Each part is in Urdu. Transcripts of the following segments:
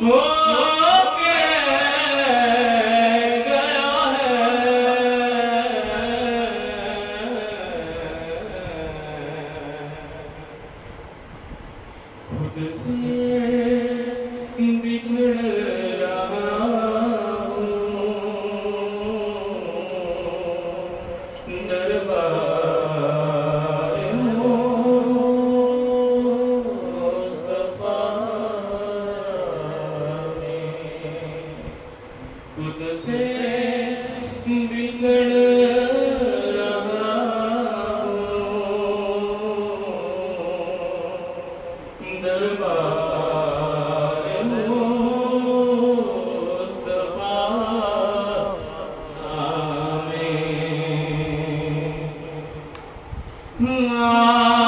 Yeah. خود سے بچھڑ رہا ہوں دربار Allah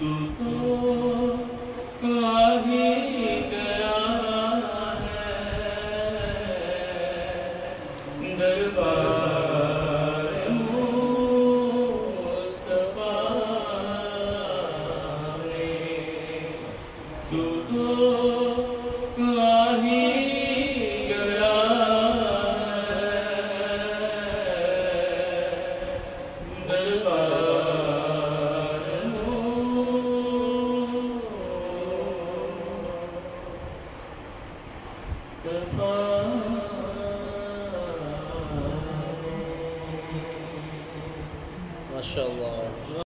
tutto ahi MashaAllah.